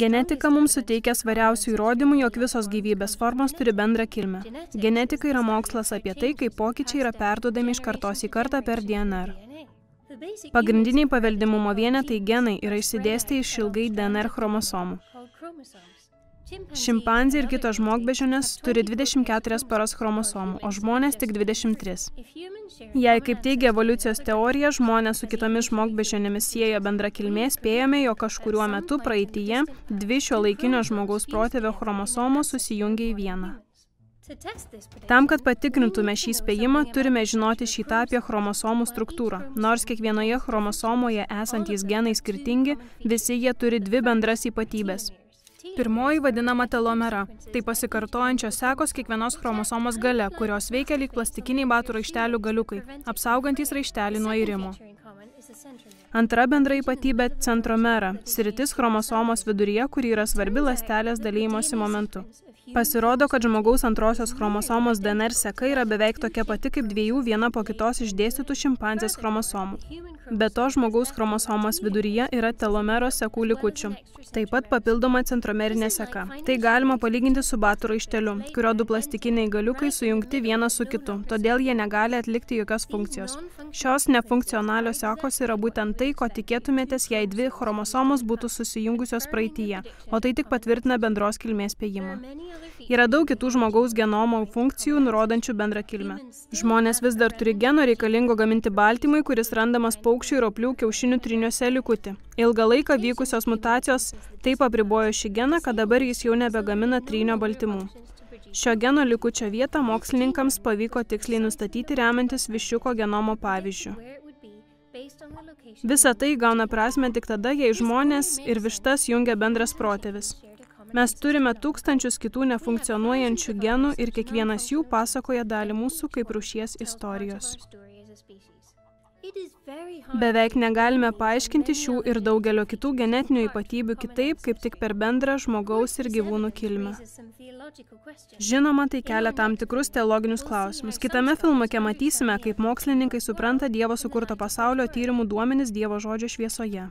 Genetika mums suteikia svariausių įrodymų, jog visos gyvybės formos turi bendrą kilmę. Genetika yra mokslas apie tai, kaip pokyčiai yra perduodami iš kartos į kartą per DNR. Pagrindiniai paveldimumo vienetai genai yra išsidėstę iš ilgai DNR chromosomų. Šimpanzė ir kitos žmogbežionės turi 24 paras chromosomų, o žmonės tik 23. Jei, kaip teigia evoliucijos teorija, žmonės su kitomis žmogbežionėmis siejo bendra kilmė, spėjome, jog kažkuriuo metu praeitįje dvi šio laikinio žmogaus protėvio chromosomos susijungia į vieną. Tam, kad patikrintume šį spėjimą, turime žinoti šitą apie chromosomų struktūrą. Nors kiekvienoje chromosomoje esantys genai skirtingi, visi jie turi dvi bendras ypatybės. Pirmoji vadinama telomera. Tai pasikartojančios sekos kiekvienos chromosomos gale, kurios veikia lyg plastikiniai batų raištelių galiukai, apsaugantys raištelį nuo įrimo. Antra bendra ypatybė - centromera, sritis chromosomos viduryje, kuri yra svarbi lastelės dalymosi momentu. Pasirodo, kad žmogaus antrosios chromosomos DNR seka yra beveik tokia pati kaip dviejų viena po kitos išdėstytų šimpanzės chromosomų. Be to, žmogaus chromosomos viduryje yra telomero sekų likučių. Taip pat papildoma centromerinė seka. Tai galima palyginti su batų raišteliu, kurio du plastikiniai galiukai sujungti vienas su kitu, todėl jie negali atlikti jokios funkcijos. Šios nefunkcionalios sekos yra būtent tai, ko tikėtumėtės, jei dvi chromosomos būtų susijungusios praeitįje, o tai tik patvirtina bendros kilmės spėjimą. Yra daug kitų žmogaus genomo funkcijų, nurodančių bendrą kilmę. Žmonės vis dar turi geno reikalingo gaminti baltymui, kuris randamas paukščių ir oplių kiaušinių triniuose likutį. Ilgą laiką vykusios mutacijos taip apribojo šį geną, kad dabar jis jau nebegamina trynio baltymų. Šio geno likučio vietą mokslininkams pavyko tiksliai nustatyti remiantis viščiuko genomo pavyzdžių. Visa tai gauna prasme tik tada, jei žmonės ir vištas jungia bendras protėvis. Mes turime tūkstančius kitų nefunkcionuojančių genų ir kiekvienas jų pasakoja dalį mūsų kaip rušies istorijos. Beveik negalime paaiškinti šių ir daugelio kitų genetinių ypatybių kitaip, kaip tik per bendrą žmogaus ir gyvūnų kilmę. Žinoma, tai kelia tam tikrus teologinius klausimus. Kitame filmuke matysime, kaip mokslininkai supranta Dievo sukurto pasaulio tyrimų duomenis Dievo žodžio šviesoje.